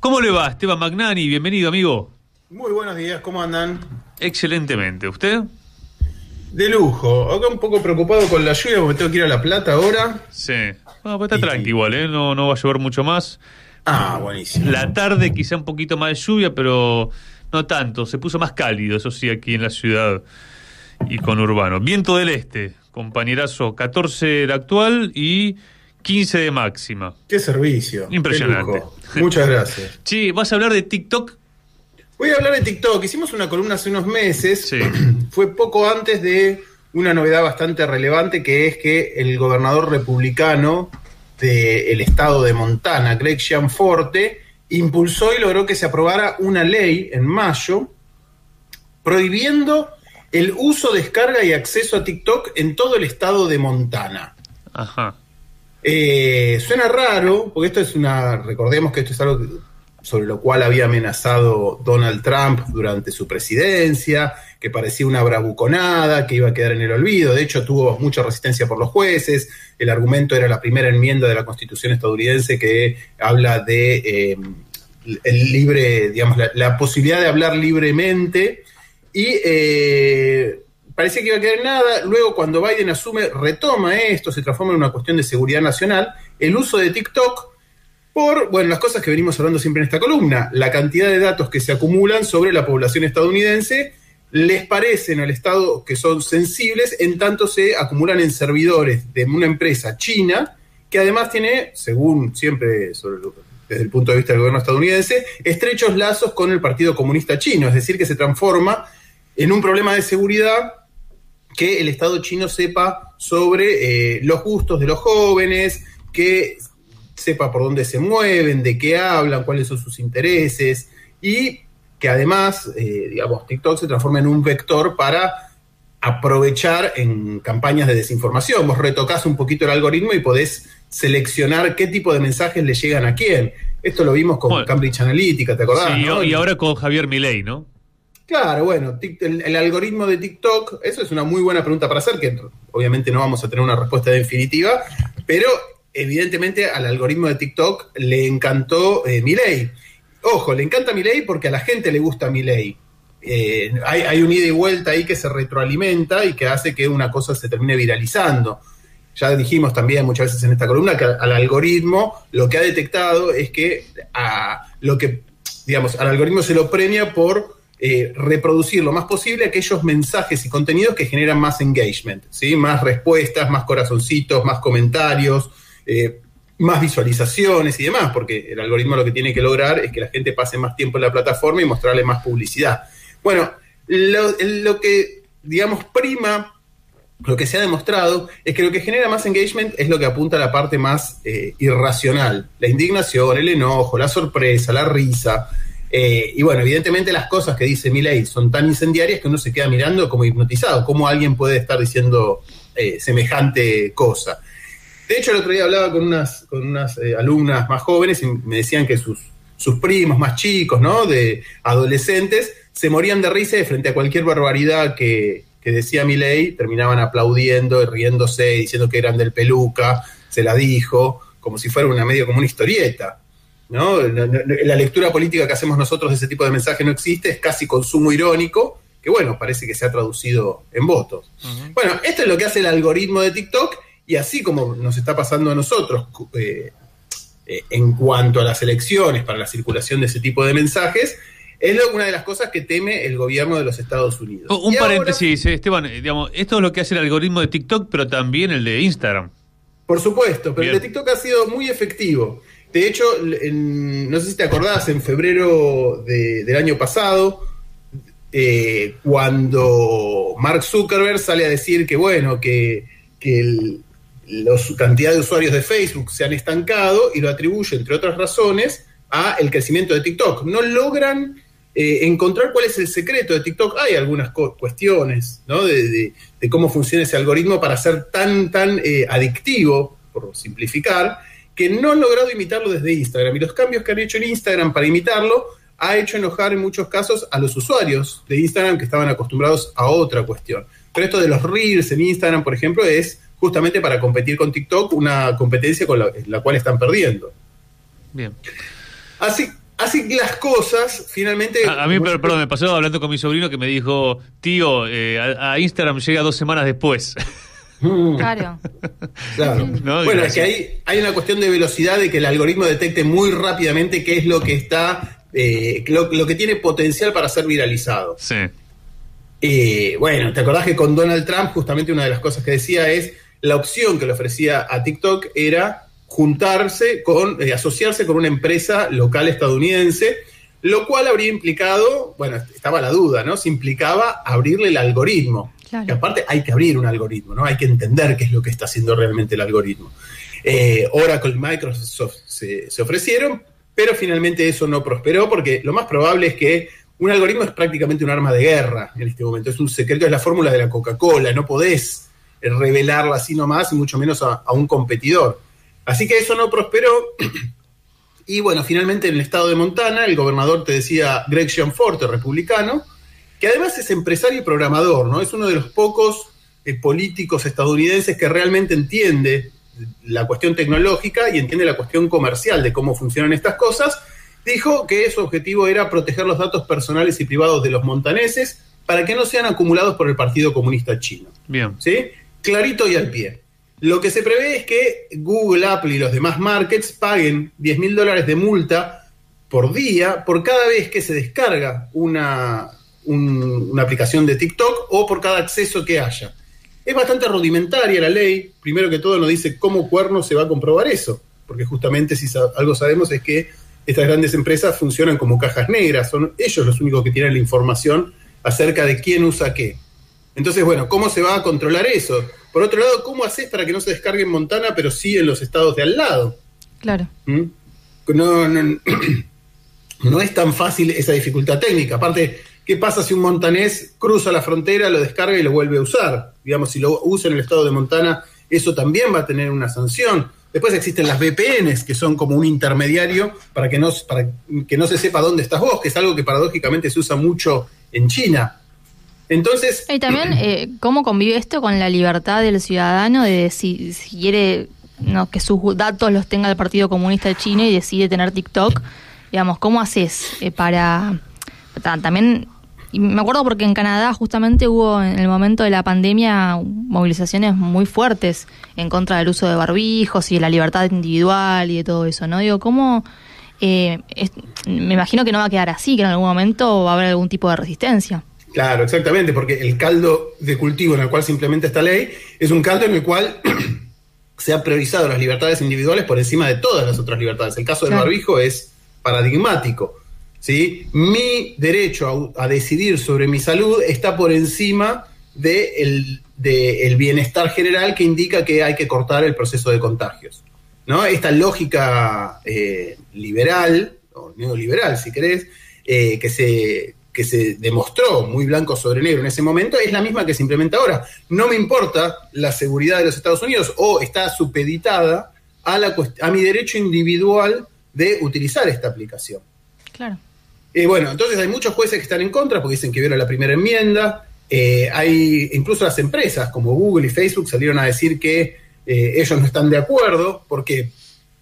¿Cómo le va, Esteban Magnani? Bienvenido, amigo. Muy buenos días, ¿cómo andan? Excelentemente. ¿Usted? De lujo. Acá un poco preocupado con la lluvia porque tengo que ir a La Plata ahora. Sí. Bueno, pues está tranqui igual, ¿eh? No, no va a llover mucho más. Ah, buenísimo. La tarde quizá un poquito más de lluvia, pero no tanto. Se puso más cálido, eso sí, aquí en la ciudad y con Urbano. Viento del Este, compañerazo 14 el actual y 15 de máxima. Qué servicio. Impresionante. Qué lujo. Muchas gracias. Sí, ¿vas a hablar de TikTok? Voy a hablar de TikTok. Hicimos una columna hace unos meses. Sí. Fue poco antes de una novedad bastante relevante que es que el gobernador republicano del estado de Montana, Greg Gianforte, impulsó y logró que se aprobara una ley en mayo prohibiendo el uso, descarga y acceso a TikTok en todo el estado de Montana. Ajá. Eh, suena raro, porque esto es una, recordemos que esto es algo sobre lo cual había amenazado Donald Trump durante su presidencia, que parecía una bravuconada, que iba a quedar en el olvido. De hecho, tuvo mucha resistencia por los jueces. El argumento era la primera enmienda de la Constitución estadounidense que habla de eh, el libre, digamos, la, la posibilidad de hablar libremente. Y eh, parecía que iba a quedar nada. Luego, cuando Biden asume, retoma esto, se transforma en una cuestión de seguridad nacional. El uso de TikTok por, bueno, las cosas que venimos hablando siempre en esta columna, la cantidad de datos que se acumulan sobre la población estadounidense, les parecen al Estado que son sensibles, en tanto se acumulan en servidores de una empresa china, que además tiene, según siempre desde el punto de vista del gobierno estadounidense, estrechos lazos con el Partido Comunista Chino, es decir, que se transforma en un problema de seguridad que el Estado chino sepa sobre eh, los gustos de los jóvenes, que sepa por dónde se mueven, de qué hablan, cuáles son sus intereses y que además, eh, digamos, TikTok se transforma en un vector para aprovechar en campañas de desinformación. Vos retocás un poquito el algoritmo y podés seleccionar qué tipo de mensajes le llegan a quién. Esto lo vimos con Bueno. Cambridge Analytica, ¿te acordás? Sí, no? y ahora con Javier Milei, ¿no? Claro, bueno, el, algoritmo de TikTok, eso es una muy buena pregunta para hacer, que obviamente no vamos a tener una respuesta definitiva, pero evidentemente al algoritmo de TikTok le encantó eh, Milei. Ojo, le encanta Milei porque a la gente le gusta Milei. Eh, hay, hay un ida y vuelta ahí que se retroalimenta y que hace que una cosa se termine viralizando. Ya dijimos también muchas veces en esta columna que al algoritmo lo que ha detectado es que a lo que, digamos, al algoritmo se lo premia por eh, reproducir lo más posible aquellos mensajes y contenidos que generan más engagement, ¿sí? más respuestas, más corazoncitos, más comentarios, eh, más visualizaciones y demás, porque el algoritmo lo que tiene que lograr es que la gente pase más tiempo en la plataforma y mostrarle más publicidad. Bueno, lo, que, digamos, prima, lo que se ha demostrado es que lo que genera más engagement es lo que apunta a la parte más eh, irracional, la indignación, el enojo, la sorpresa, la risa. Eh, y bueno, evidentemente las cosas que dice Milei son tan incendiarias que uno se queda mirando como hipnotizado. ¿Cómo alguien puede estar diciendo eh, semejante cosa? De hecho, el otro día hablaba con unas, con unas eh, alumnas más jóvenes y me decían que sus, sus primos más chicos, ¿no? De adolescentes, se morían de risa y frente a cualquier barbaridad que, que decía Milei, terminaban aplaudiendo, y riéndose, diciendo que eran del peluca, se la dijo, como si fuera una medio como una historieta. ¿No? La lectura política que hacemos nosotros de ese tipo de mensaje no existe, es casi consumo irónico, que bueno, parece que se ha traducido en votos. Bueno, esto es lo que hace el algoritmo de TikTok y así como nos está pasando a nosotros eh, eh, en cuanto a las elecciones para la circulación de ese tipo de mensajes, es una de las cosas que teme el gobierno de los Estados Unidos. Oh, Un Y ahora- paréntesis, Esteban, eh, digamos, esto es lo que hace el algoritmo de TikTok, pero también el de Instagram. Por supuesto, pero Bien. el de TikTok ha sido muy efectivo. De hecho, en- no sé si te acordás, en febrero de- del año pasado, eh, cuando Mark Zuckerberg sale a decir que, bueno, que, que cantidad de usuarios de Facebook se han estancado y lo atribuye, entre otras razones, a el crecimiento de TikTok. No logran eh, encontrar cuál es el secreto de TikTok. Hay algunas cuestiones ¿no? de, de- de cómo funciona ese algoritmo para ser tan, tan eh, adictivo, por simplificar, que no han logrado imitarlo desde Instagram. Y los cambios que han hecho en Instagram para imitarlo ha hecho enojar en muchos casos a los usuarios de Instagram que estaban acostumbrados a otra cuestión. Pero esto de los reels en Instagram, por ejemplo, es justamente para competir con TikTok, una competencia con la, la cual están perdiendo. Bien. Así, así las cosas, finalmente... A, mí, perdón, me pasó hablando con mi sobrino que me dijo, tío, eh, a, Instagram llega dos semanas después. Mm. Claro. claro. bueno, es que hay, hay una cuestión de velocidad de que el algoritmo detecte muy rápidamente qué es lo que está, eh, lo, que tiene potencial para ser viralizado. Sí. Eh, bueno, ¿te acordás que con Donald Trump justamente una de las cosas que decía es la opción que le ofrecía a TikTok era juntarse con, eh, asociarse con una empresa local estadounidense, lo cual habría implicado, bueno, estaba la duda, ¿no? Se implicaba abrirle el algoritmo. Que aparte hay que abrir un algoritmo, ¿no? Hay que entender qué es lo que está haciendo realmente el algoritmo. Eh, Oracle y Microsoft se, ofrecieron, pero finalmente eso no prosperó porque lo más probable es que un algoritmo es prácticamente un arma de guerra en este momento. Es un secreto, es la fórmula de la Coca-Cola. No podés revelarla así nomás y mucho menos a un competidor. Así que eso no prosperó. Y bueno, finalmente en el estado de Montana, el gobernador te decía Greg Gianforte, republicano, que además es empresario y programador, ¿no? Es uno de los pocos eh, políticos estadounidenses que realmente entiende la cuestión tecnológica y entiende la cuestión comercial de cómo funcionan estas cosas. Dijo que su objetivo era proteger los datos personales y privados de los montaneses para que no sean acumulados por el Partido Comunista Chino. Bien. ¿Sí? Clarito y al pie. Lo que se prevé es que Google, Apple y los demás markets paguen 10 mil dólares de multa por día por cada vez que se descarga una, una aplicación de TikTok o por cada acceso que haya. Es bastante rudimentaria la ley. Primero que todo nos dice cómo cuerno se va a comprobar eso. Porque justamente si algo sabemos es que estas grandes empresas funcionan como cajas negras. Son ellos los únicos que tienen la información acerca de quién usa qué. Entonces, bueno, ¿cómo se va a controlar eso? Por otro lado, ¿cómo haces para que no se descargue en Montana, pero sí en los estados de al lado? Claro. ¿Mm? No, no, es tan fácil esa dificultad técnica. Aparte, ¿qué pasa si un montanés cruza la frontera, lo descarga y lo vuelve a usar? Digamos, si lo usa en el estado de Montana, eso también va a tener una sanción. Después existen las VPNs, que son como un intermediario para que no, se sepa dónde estás vos, que es algo que paradójicamente se usa mucho en China. Entonces... Y también, eh, ¿cómo convive esto con la libertad del ciudadano de si, si quiere que sus datos los tenga el Partido Comunista de China y decide tener TikTok? Digamos, ¿cómo haces eh, para... También y me acuerdo porque en Canadá justamente hubo en el momento de la pandemia movilizaciones muy fuertes en contra del uso de barbijos y de la libertad individual y de todo eso, ¿no? Digo, ¿cómo...? Eh, me imagino que no va a quedar así, que en algún momento va a haber algún tipo de resistencia. Claro, exactamente, porque el caldo de cultivo en el cual se implementa esta ley es un caldo en el cual se han priorizado las libertades individuales por encima de todas las otras libertades. El caso del barbijo es paradigmático. ¿Sí? Mi derecho a, decidir sobre mi salud está por encima del de bienestar general que indica que hay que cortar el proceso de contagios. ¿no? Esta lógica eh, liberal, o neoliberal si querés, eh, que se que se demostró muy blanco sobre negro en ese momento es la misma que se implementa ahora. No me importa la seguridad de los Estados Unidos o está supeditada a, la, a mi derecho individual de utilizar esta aplicación. Claro. Eh, bueno, entonces hay muchos jueces que están en contra porque dicen que vieron la primera enmienda. Eh, hay incluso las empresas como Google y Facebook salieron a decir que eh, ellos no están de acuerdo porque,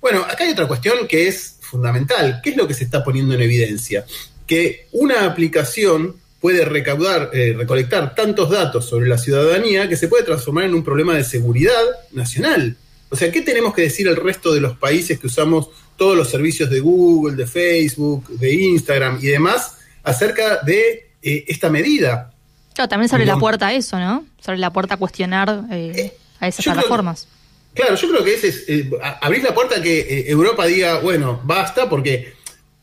bueno, acá hay otra cuestión que es fundamental. ¿Qué es lo que se está poniendo en evidencia? que una aplicación puede recaudar, eh, recolectar tantos datos sobre la ciudadanía que se puede transformar en un problema de seguridad nacional. O sea, ¿qué tenemos que decir al resto de los países que usamos todos los servicios de Google, de Facebook, de Instagram y demás acerca de eh, esta medida? Claro, también sobre la puerta a eso, ¿no? Sobre la puerta a cuestionar eh, a esas plataformas. claro, yo creo que ese es abrir la puerta a que Europa diga, bueno, basta, porque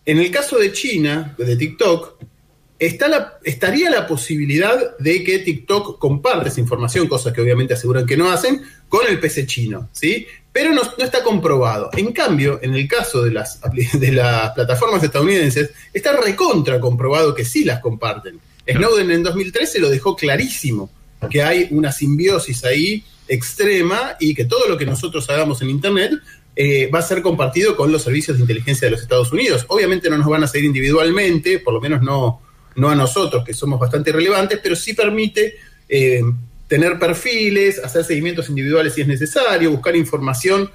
en el caso de China, de TikTok, está la, estaría la posibilidad de que TikTok comparte esa información, cosas que obviamente aseguran que no hacen, con el PC chino, ¿sí? Pero no, está comprobado. En cambio, en el caso de las, de las plataformas estadounidenses, está recontra comprobado que sí las comparten. Snowden en 2013 lo dejó clarísimo, que hay una simbiosis ahí extrema y que todo lo que nosotros hagamos en Internet eh, va a ser compartido con los servicios de inteligencia de los Estados Unidos. Obviamente no nos van a seguir individualmente, por lo menos no, no a nosotros, que somos bastante relevantes, pero sí permite eh, tener perfiles, hacer seguimientos individuales si es necesario, buscar información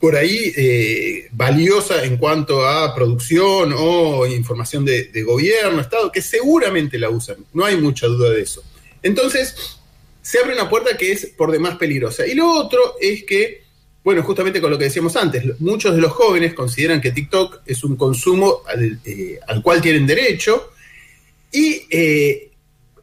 por ahí eh, valiosa en cuanto a producción o información de, gobierno, Estado, que seguramente la usan, no hay mucha duda de eso. Entonces, se abre una puerta que es por demás peligrosa. Y lo otro es que, bueno, justamente con lo que decíamos antes, muchos de los jóvenes consideran que TikTok es un consumo al, eh, al cual tienen derecho y eh,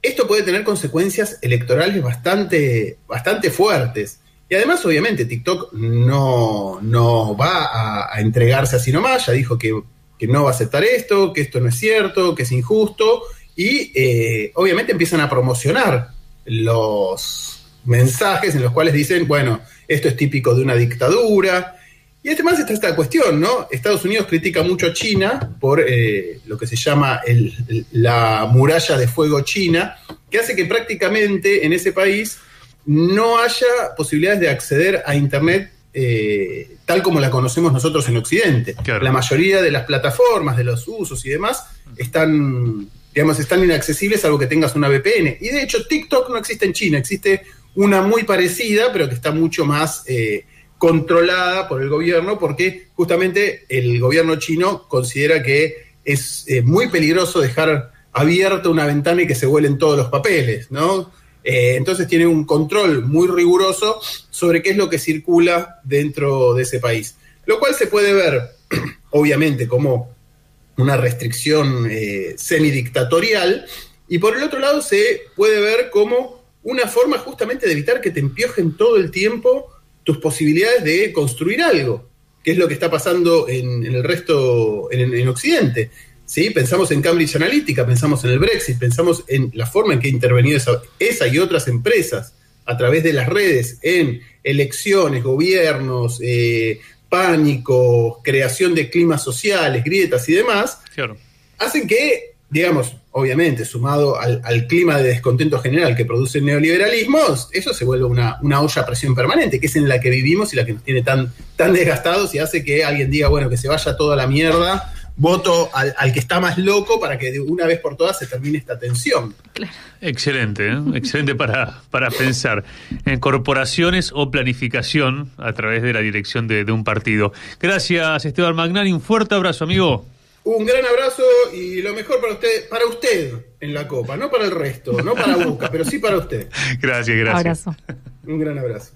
esto puede tener consecuencias electorales bastante, bastante fuertes. Y además, obviamente, TikTok no, no va a, entregarse así nomás, ya dijo que, que, no va a aceptar esto, que esto no es cierto, que es injusto, y eh, obviamente empiezan a promocionar los mensajes en los cuales dicen, bueno, esto es típico de una dictadura. Y además está esta cuestión, ¿no? Estados Unidos critica mucho a China por eh, lo que se llama el, la muralla de fuego china, que hace que prácticamente en ese país no haya posibilidades de acceder a Internet eh, tal como la conocemos nosotros en Occidente. Claro. La mayoría de las plataformas, de los usos y demás, están, digamos, están inaccesibles salvo que tengas una VPN. Y de hecho, TikTok no existe en China, existe una muy parecida, pero que está mucho más eh, controlada por el gobierno, porque justamente el gobierno chino considera que es eh, muy peligroso dejar abierta una ventana y que se vuelen todos los papeles, ¿no? Eh, entonces tiene un control muy riguroso sobre qué es lo que circula dentro de ese país. Lo cual se puede ver, obviamente, como una restricción eh, semidictatorial, y por el otro lado se puede ver como una forma justamente de evitar que te empiojen todo el tiempo tus posibilidades de construir algo, que es lo que está pasando en, en el resto, en, en Occidente. ¿sí? Pensamos en Cambridge Analytica, pensamos en el Brexit, pensamos en la forma en que ha intervenido esa, esa y otras empresas a través de las redes en elecciones, gobiernos, eh, pánico, creación de climas sociales, grietas y demás, claro. hacen que, digamos, obviamente, sumado al, al, clima de descontento general que produce el neoliberalismo, eso se vuelve una, una, olla a presión permanente, que es en la que vivimos y la que nos tiene tan, tan desgastados y hace que alguien diga, bueno, que se vaya toda la mierda voto al, al, que está más loco para que de una vez por todas se termine esta tensión. Claro. Excelente, ¿eh? excelente para, para pensar en corporaciones o planificación a través de la dirección de, de un partido. Gracias, Esteban Magnani. Un fuerte abrazo, amigo. Un gran abrazo y lo mejor para usted, para usted en la copa, no para el resto, no para Boca, pero sí para usted. Gracias, gracias. Abrazo. Un gran abrazo.